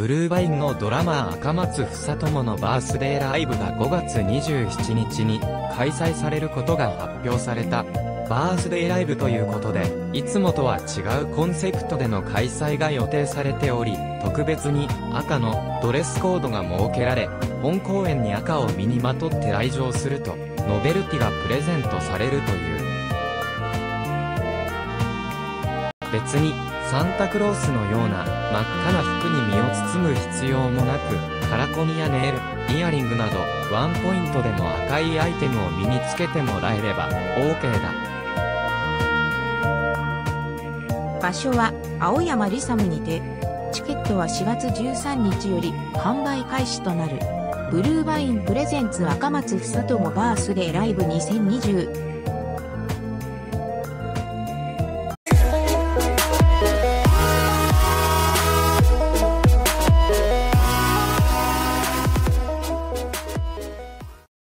ブルーバインのドラマー赤松房友のバースデーライブが5月27日に開催されることが発表された。バースデーライブということで、いつもとは違うコンセプトでの開催が予定されており、特別に赤のドレスコードが設けられ、本公演に赤を身にまとって来場すると、ノベルティがプレゼントされるという。別に、サンタクロースのような真っ赤な服に包む必要もなく、カラコンやネイル、イヤリングなど、ワンポイントでも赤いアイテムを身につけてもらえれば、OK だ。場所は青山リサムにて、チケットは4月13日より販売開始となる。ブルーバインプレゼンツ赤松房友バースデーライブ2020